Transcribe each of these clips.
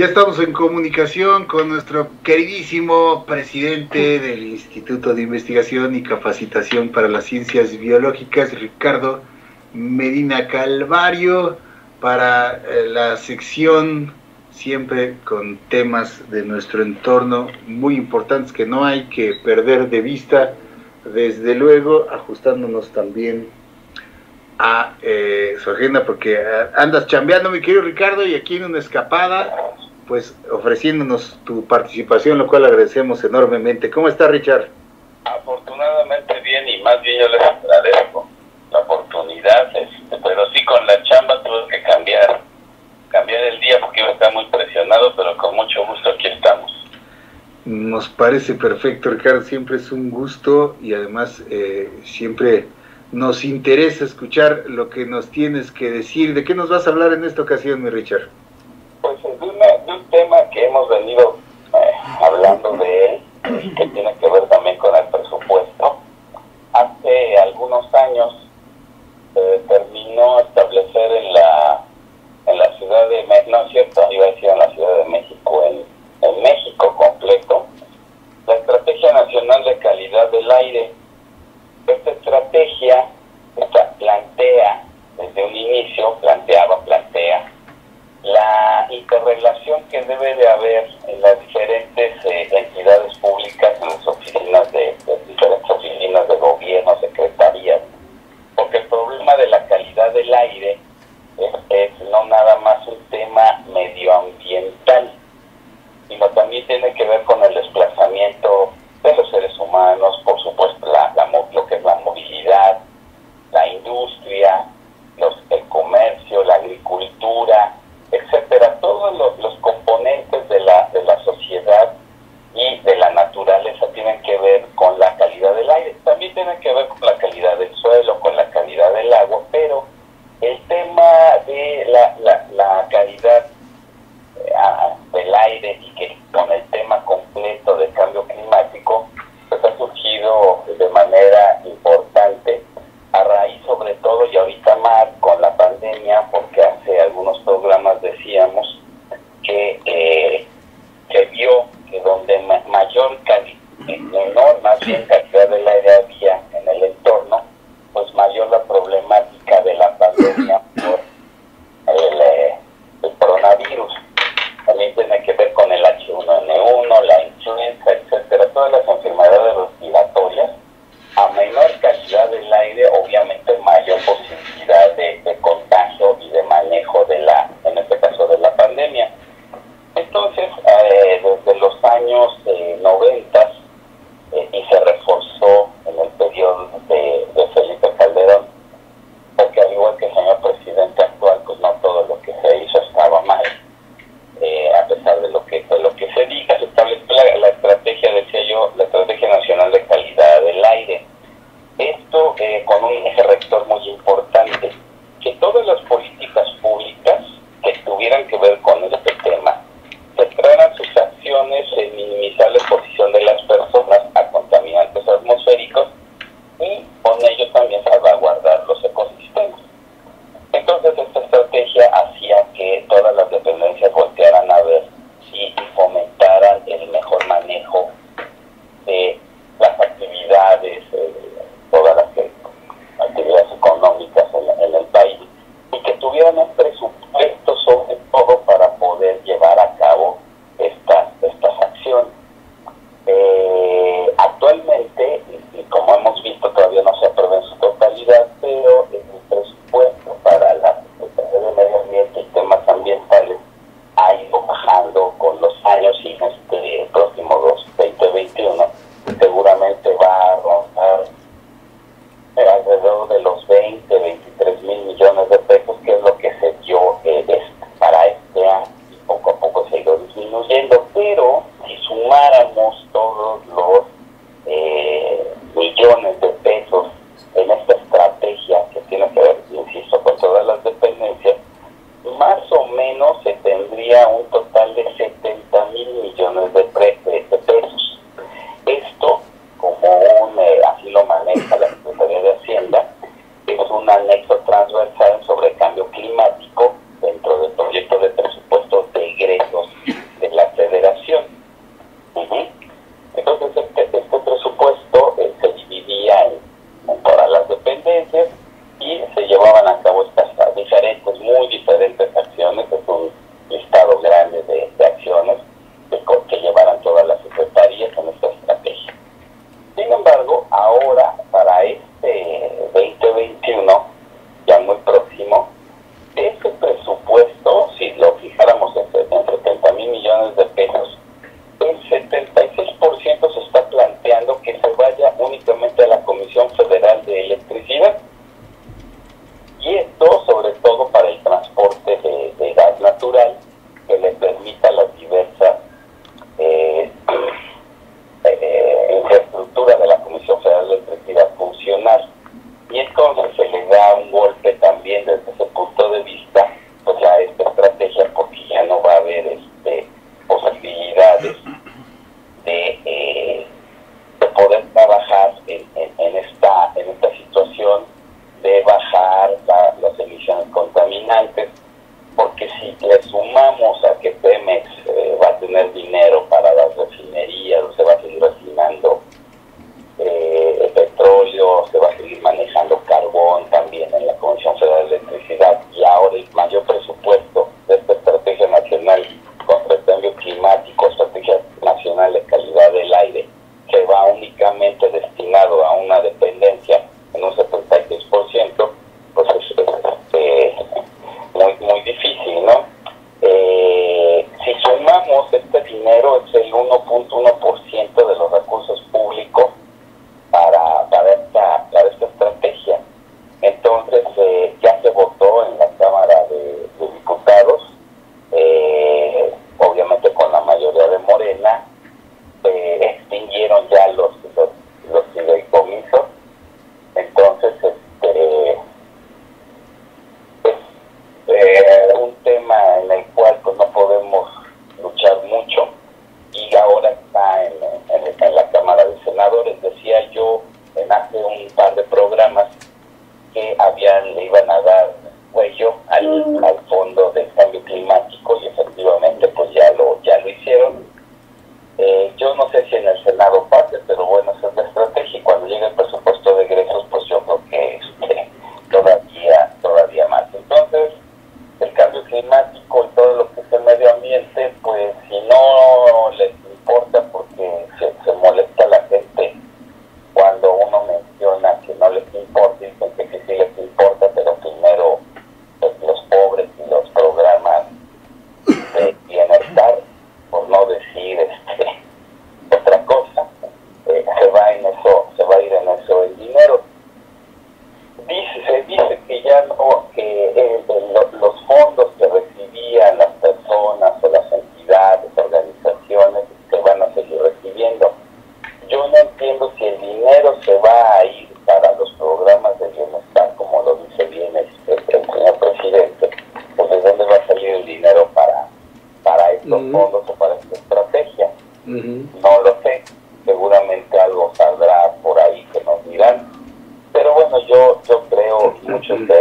Ya estamos en comunicación con nuestro queridísimo presidente del Instituto de Investigación y Capacitación para las Ciencias Biológicas, Ricardo Medina Calvario, para eh, la sección siempre con temas de nuestro entorno muy importantes que no hay que perder de vista, desde luego ajustándonos también a eh, su agenda, porque eh, andas chambeando, mi querido Ricardo, y aquí en una escapada pues ofreciéndonos tu participación, lo cual agradecemos enormemente. ¿Cómo está Richard? Afortunadamente bien y más bien yo les agradezco la oportunidad, este, pero sí con la chamba tuve que cambiar, cambiar el día porque iba a estar muy presionado, pero con mucho gusto aquí estamos. Nos parece perfecto, Ricardo, siempre es un gusto y además eh, siempre nos interesa escuchar lo que nos tienes que decir. ¿De qué nos vas a hablar en esta ocasión, mi Richard? Pues el tema tema que hemos venido eh, hablando de él, que tiene que ver también con el presupuesto, hace algunos años se determinó establecer en la, en la Ciudad de México, no es cierto, iba a decir en la Ciudad de México, en, en México completo, la Estrategia Nacional de Calidad del Aire. deben extinguieron ya los fondos o para esta estrategia. No lo sé, seguramente algo saldrá por ahí que nos dirán. Pero bueno, yo, yo creo, y muchos de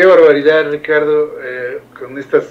Qué barbaridad, Ricardo, eh, con estas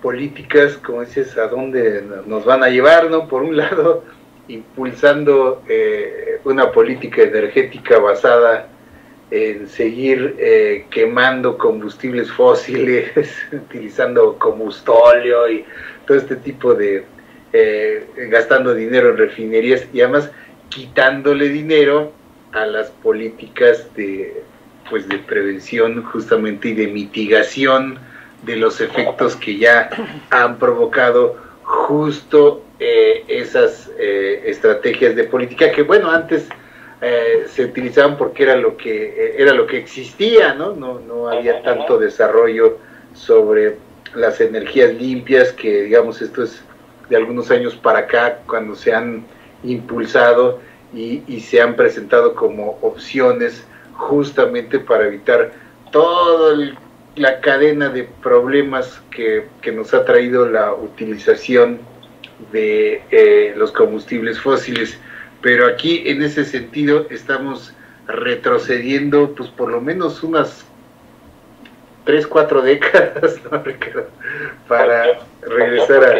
políticas, como dices, a dónde nos van a llevar, ¿no? Por un lado, impulsando eh, una política energética basada en seguir eh, quemando combustibles fósiles, utilizando combustóleo y todo este tipo de, eh, gastando dinero en refinerías y además quitándole dinero a las políticas de pues de prevención justamente y de mitigación de los efectos que ya han provocado justo eh, esas eh, estrategias de política que bueno antes eh, se utilizaban porque era lo que era lo que existía ¿no? no no había tanto desarrollo sobre las energías limpias que digamos esto es de algunos años para acá cuando se han impulsado y, y se han presentado como opciones justamente para evitar toda la cadena de problemas que, que, nos ha traído la utilización de eh, los combustibles fósiles. Pero aquí, en ese sentido, estamos retrocediendo, pues por lo menos unas tres, cuatro décadas, ¿no, Ricardo? Para regresar a,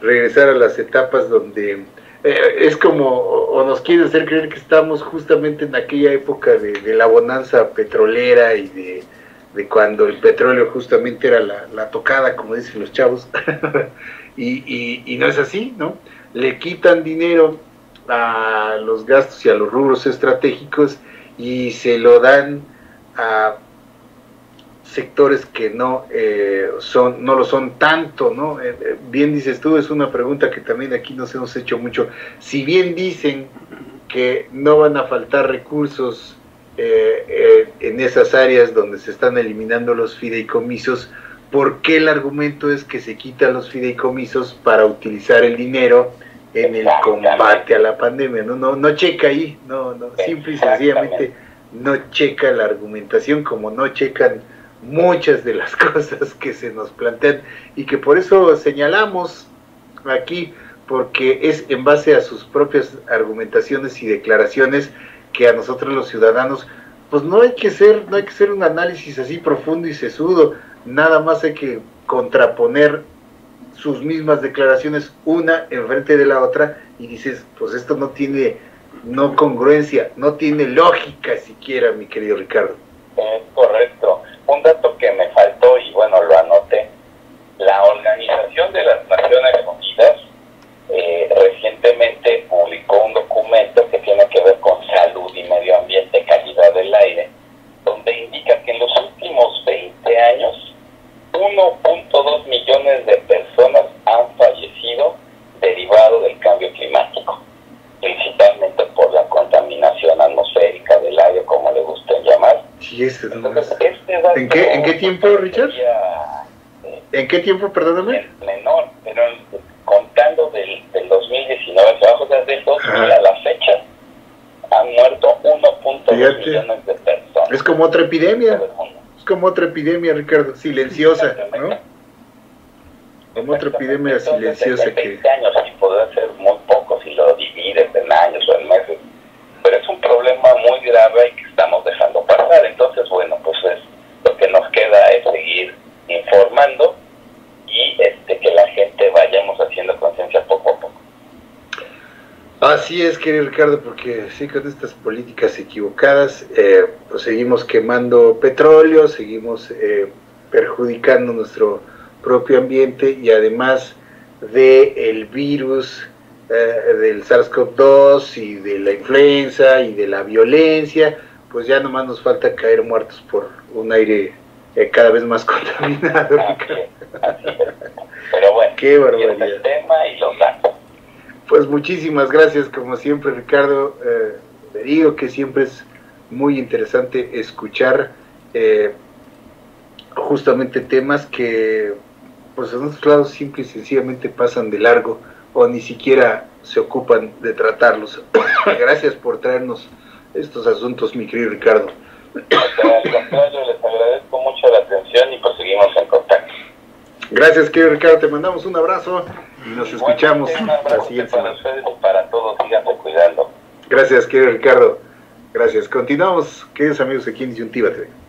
regresar a las etapas donde eh, es como, o nos quieren hacer creer que estamos justamente en aquella época de, la bonanza petrolera y de, cuando el petróleo justamente era la, tocada, como dicen los chavos, y, y no es así, ¿no? Le quitan dinero a los gastos y a los rubros estratégicos y se lo dan a sectores que no eh, son no lo son tanto no eh, eh, bien dices tú es una pregunta que también aquí nos hemos hecho mucho. Si bien dicen que no van a faltar recursos en esas áreas donde se están eliminando los fideicomisos ¿por qué el argumento es que se quitan los fideicomisos para utilizar el dinero en el combate a la pandemia no no no checa ahí no no simple y sencillamente no checa la argumentación como no checan muchas de las cosas que se nos plantean y que por eso señalamos aquí, porque es en base a sus propias argumentaciones y declaraciones que a nosotros los ciudadanos, pues no hay que ser, no hay que hacer un análisis así profundo y sesudo, nada más hay que contraponer sus mismas declaraciones una enfrente de la otra y dices, pues esto no tiene no congruencia, no tiene lógica siquiera, mi querido Ricardo. Es correcto. Un dato que me faltó y bueno, lo anoté, la Organización de las Naciones Unidas eh, recientemente publicó un documento que tiene que ver con salud y medio ambiente, calidad del aire, donde indica que en los últimos 20 años 1.2 millones de personas han fallecido derivado del cambio climático, principalmente por la contaminación atmosférica del aire, como le gusten este ¿En qué, ¿En qué tiempo, Richard? Eh, ¿En qué tiempo, perdóname? Menor, pero contando del, del 2019 o sea, desde el 2000 a la fecha, han muerto 1.2 millones de personas. Es como otra epidemia. Es como otra epidemia, Ricardo, silenciosa, ¿no? Como otra epidemia silenciosa que... 20 años, y podrá ser muy poco si lo divides en años o en meses, pero es un problema muy grave y que estamos dejando pasar. Entonces, bueno, pues es lo que nos queda es seguir informando y este, que la gente vayamos haciendo conciencia poco a poco. Así es, querido Ricardo, porque sí, con estas políticas equivocadas, eh, pues seguimos quemando petróleo, seguimos eh, perjudicando nuestro propio ambiente y además del el virus eh, del SARS-CoV-2 y de la influenza y de la violencia, pues ya nomás nos falta caer muertos por un aire eh, cada vez más contaminado. Pero bueno, qué barbaridad. El tema y los datos. Pues muchísimas gracias, como siempre, Ricardo. Eh, te digo que siempre es muy interesante escuchar eh, justamente temas que, pues en otros lados, simple y sencillamente pasan de largo o ni siquiera se ocupan de tratarlos. gracias por traernos estos asuntos, mi querido Ricardo. Al contrario, les agradezco mucho la atención y pues seguimos en contacto. Gracias, querido Ricardo, te mandamos un abrazo y nos escuchamos la siguiente para Ustedes y para todos, síganse cuidando. Gracias, querido Ricardo. Gracias. Continuamos, queridos amigos, aquí en Disyuntiva TV.